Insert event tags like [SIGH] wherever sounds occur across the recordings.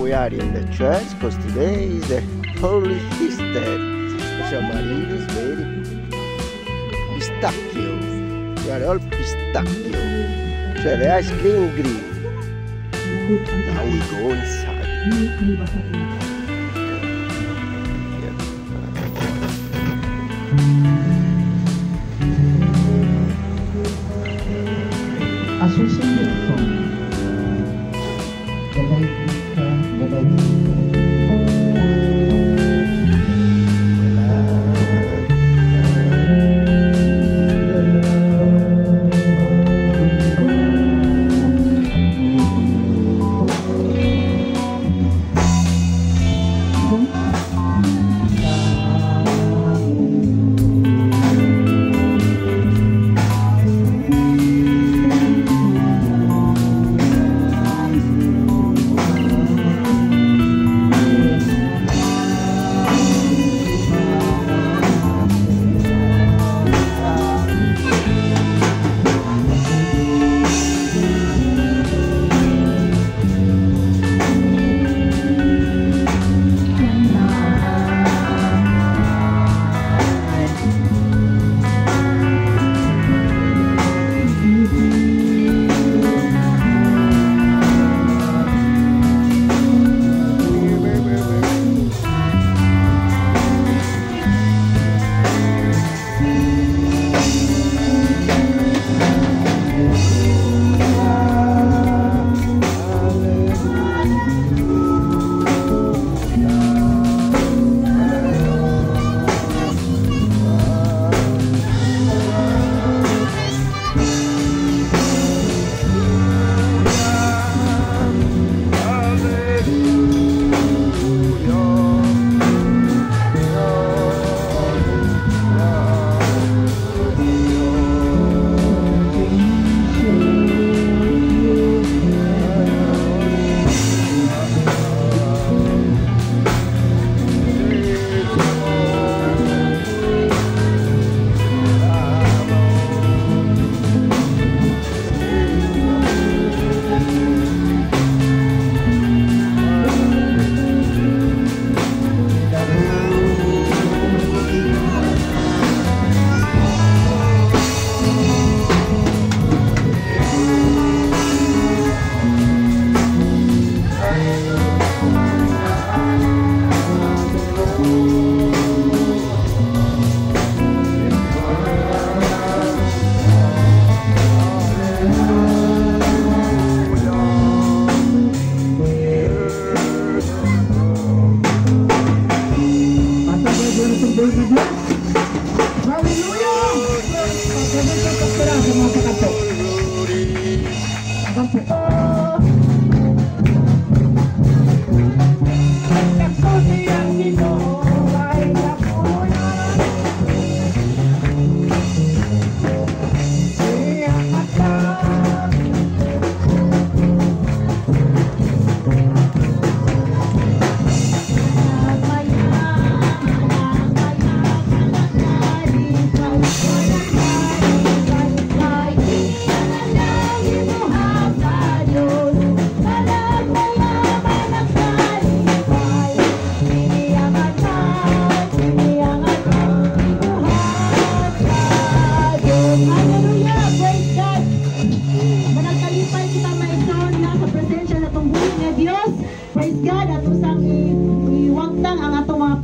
We are in the church because today is the Holy is very pistachio. We are all pistachio. So the ice cream green. Now we go inside. Associated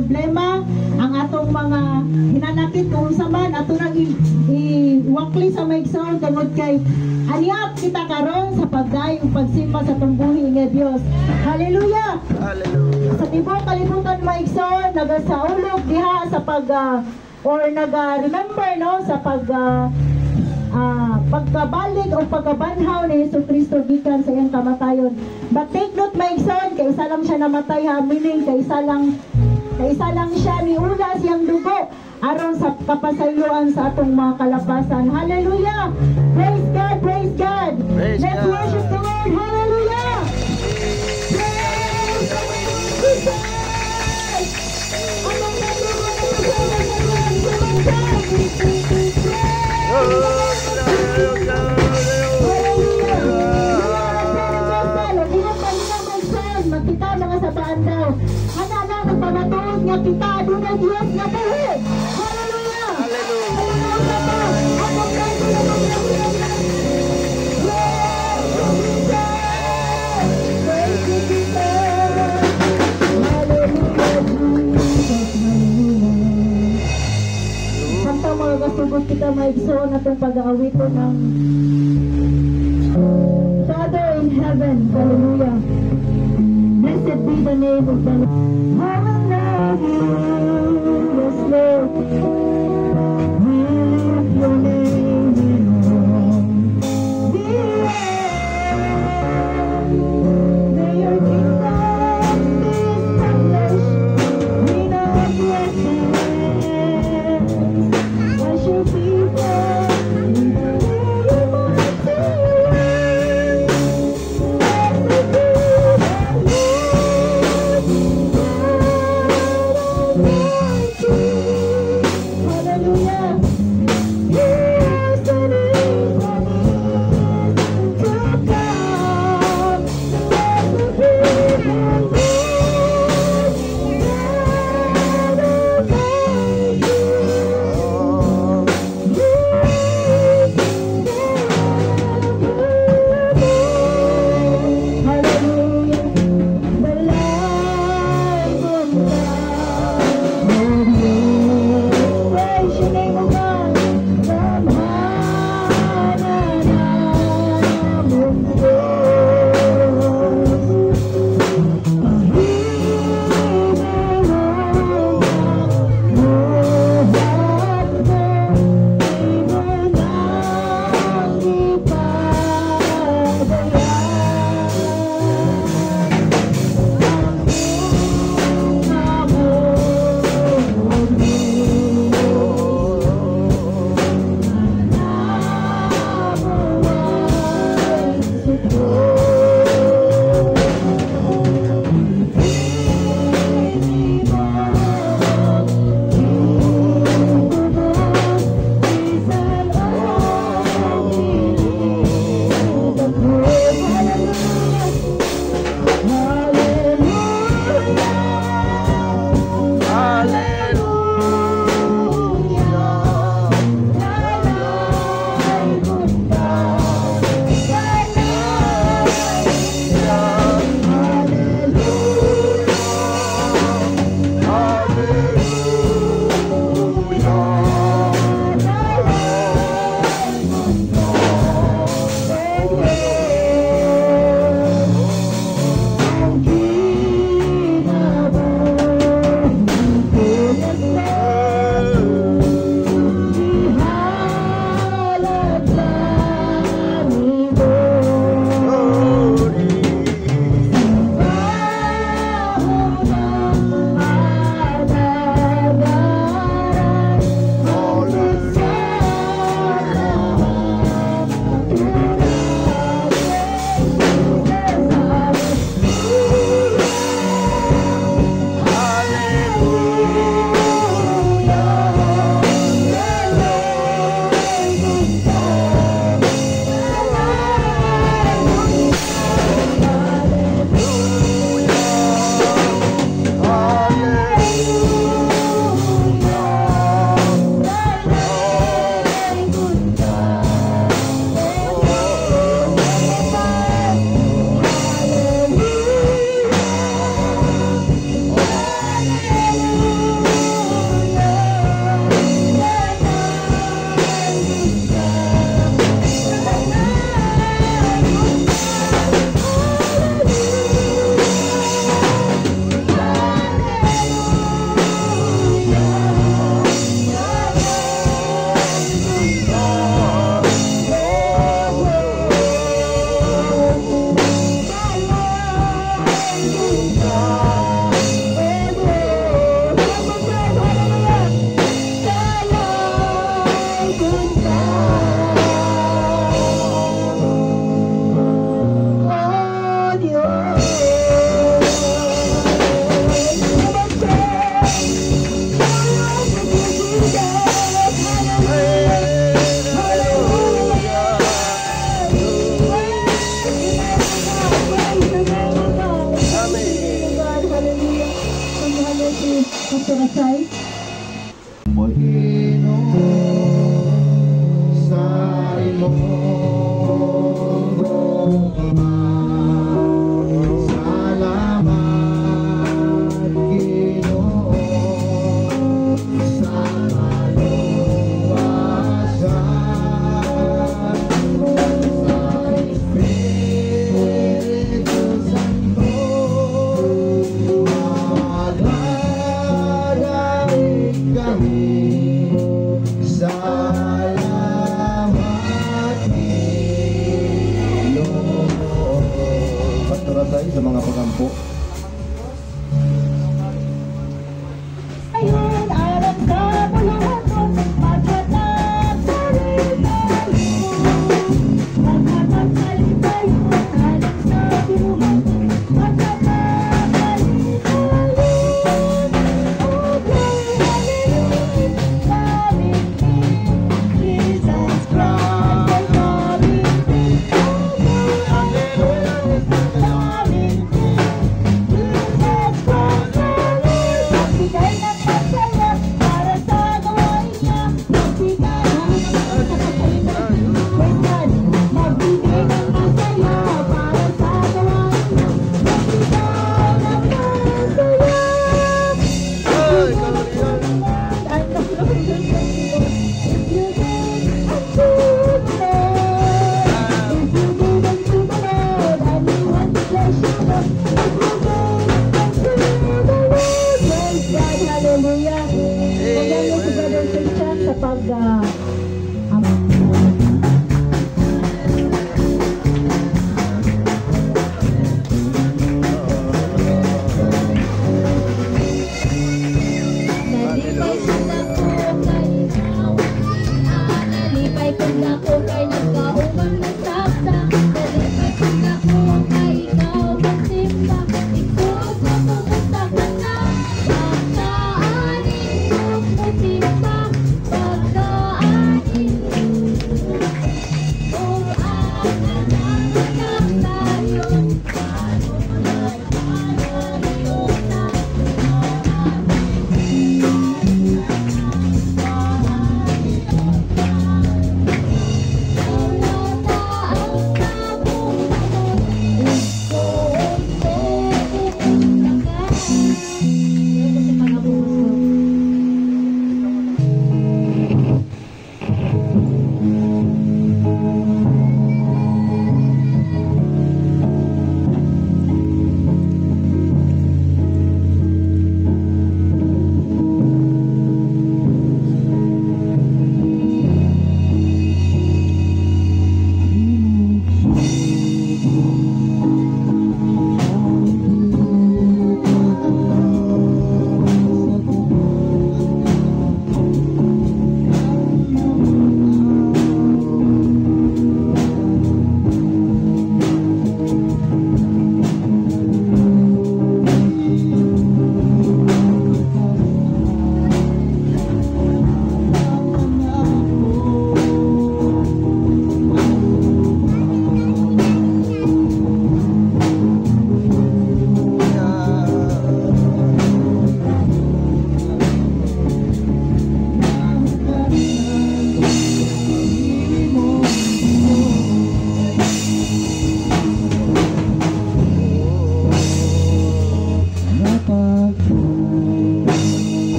problema, ang atong mga hinanakit kung sa man, ato nang iwakli sa maigsoon tungod kay aniap kita karon sa pagday ug pagsimba sa buhay nga Diyos. Hallelujah! Hallelujah. sa tibok kalibutan maigsoon nagasaulog diha sa pag ah, or naga-remember no sa pag ah, ah, pagkabalik o pagkabanhaw ni Yesu Kristo gikan sa iyang kamatayon. But take note maigsoon kay isa lang siya namatay ha meaning kay isa lang kay isa lang siya ni ulas yang dugo aron sa kapasayloan sa atong mga kalapasan. Hallelujah! Praise God! Praise God! Praise Let's God. worship the Lord! Hallelujah! Praise Jesus! Anong kita maigsoon atong pag-aawito ng Father in heaven, hallelujah. Blessed be the name of the Lord. Thank you.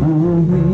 mm-hmm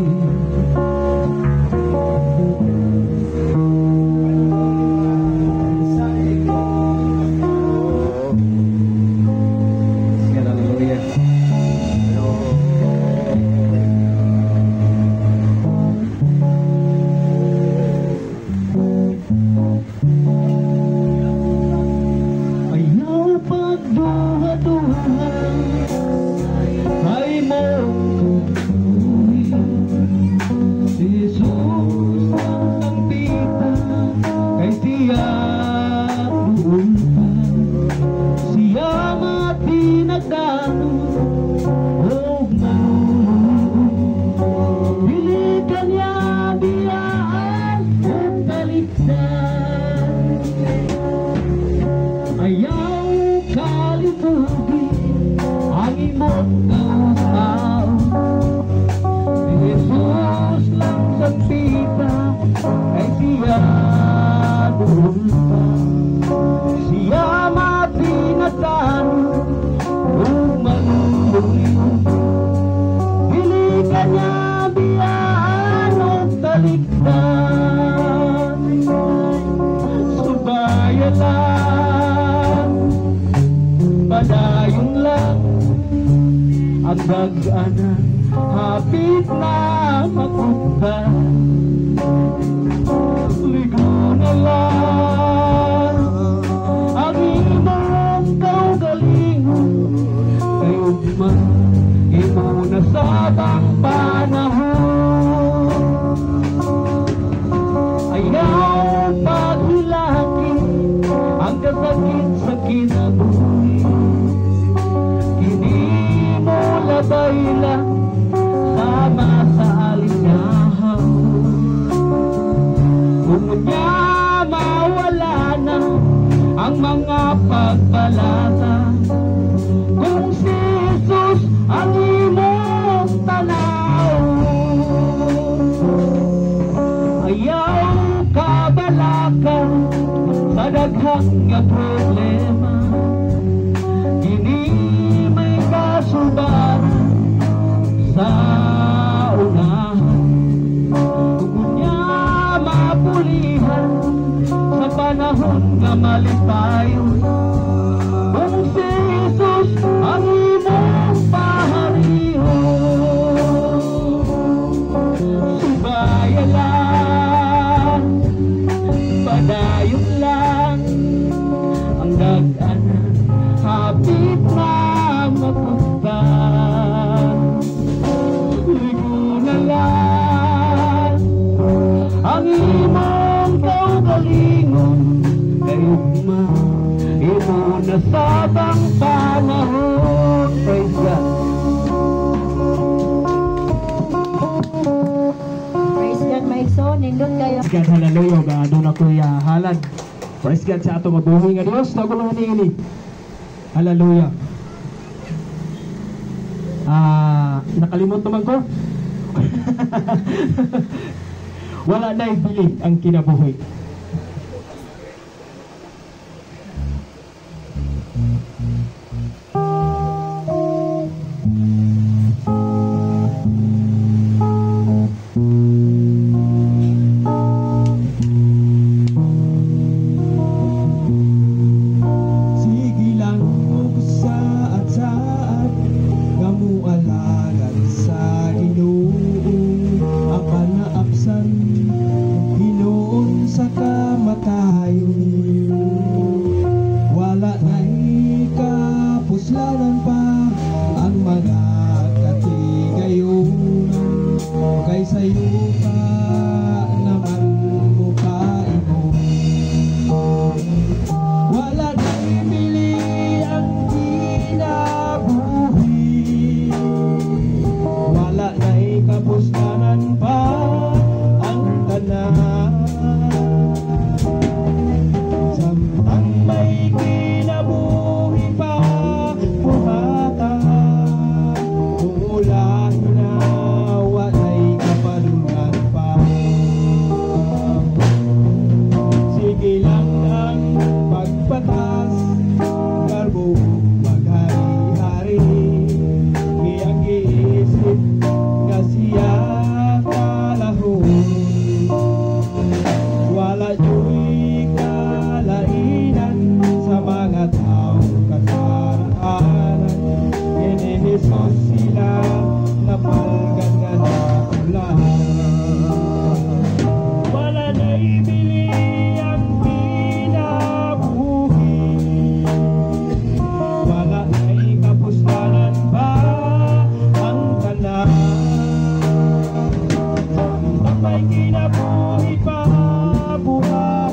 at dagana hapit na matumba God halaluyo ano nga doon ako'y uh, halad. Praise God sa ato mabuhay nga Diyos. Nagulang ni Hallelujah. Ah, uh, nakalimot naman ko. [LAUGHS] Wala na yung ang kinabuhi. may kinabuhi pa buhay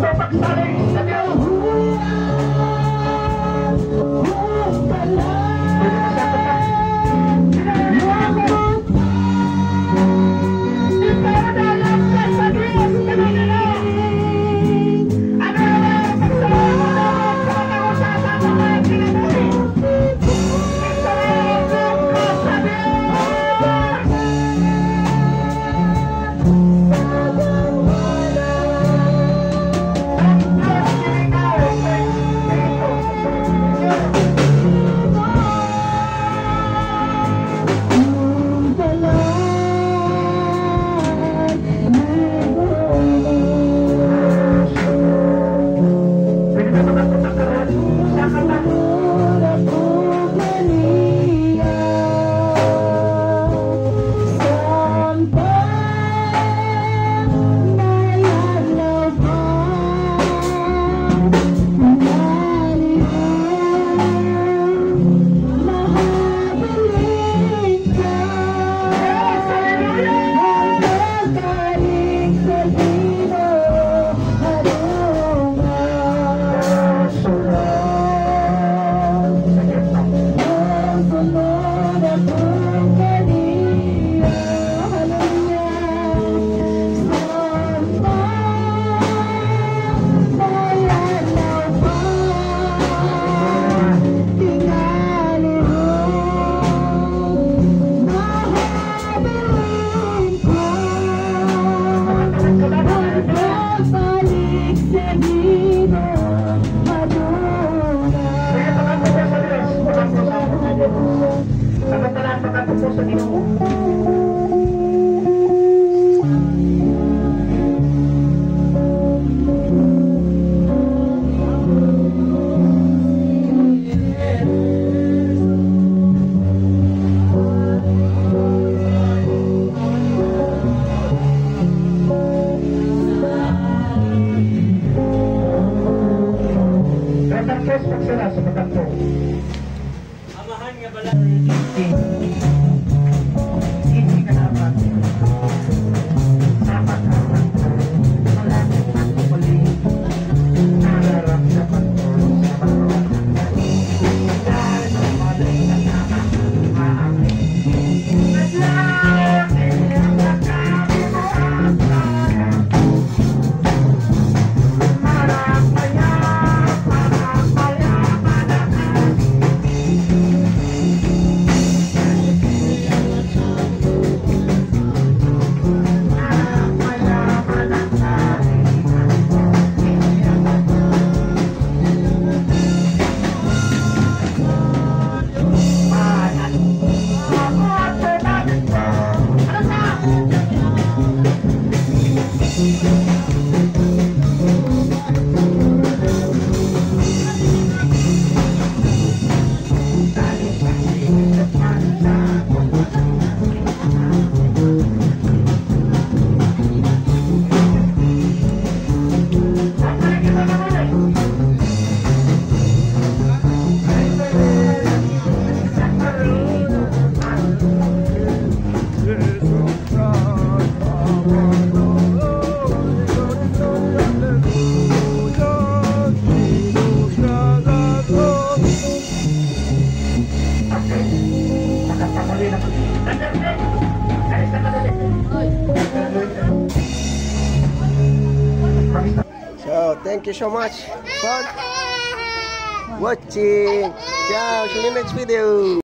Só pra que sabem, é rua! Thank you so much for watching. Ciao, see you next video.